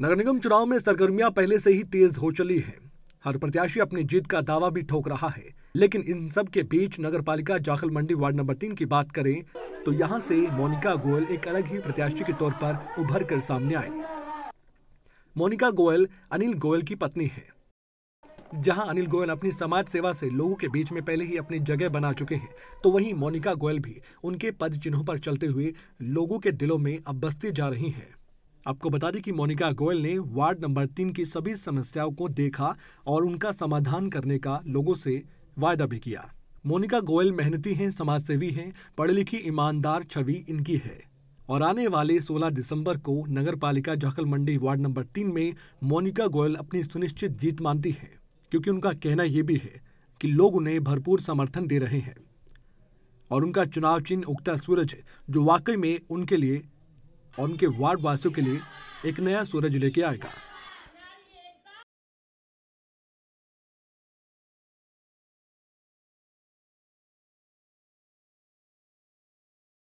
नगर निगम चुनाव में सरगर्मियाँ पहले से ही तेज हो चली हैं। हर प्रत्याशी अपनी जीत का दावा भी ठोक रहा है। लेकिन इन सब के बीच नगर पालिका जाखल मंडी वार्ड नंबर तीन की बात करें तो यहाँ से मोनिका गोयल एक अलग ही प्रत्याशी के तौर पर उभर कर सामने आई मोनिका गोयल अनिल गोयल की पत्नी है। जहाँ अनिल गोयल अपनी समाज सेवा से लोगों के बीच में पहले ही अपनी जगह बना चुके हैं तो वहीं मोनिका गोयल भी उनके पद चिन्हों पर चलते हुए लोगों के दिलों में अब बसती जा रही हैं। आपको बता दें कि मोनिका गोयल ने वार्ड नंबर तीन की सभी समस्याओं को देखा और उनका समाधान करने का लोगों से वायदा भी किया। मोनिका गोयल मेहनती हैं, समाजसेवी हैं पढ़ी लिखी ईमानदार छवि इनकी है। और आने वाले 16 दिसंबर को नगर पालिका जाखल मंडी वार्ड नंबर तीन में मोनिका गोयल अपनी सुनिश्चित जीत मानती है, क्योंकि उनका कहना यह भी है कि लोग उन्हें भरपूर समर्थन दे रहे हैं। और उनका चुनाव चिन्ह उगता सूरज, जो वाकई में उनके लिए और उनके वार्ड वासियों के लिए एक नया सूरज लेके आएगा।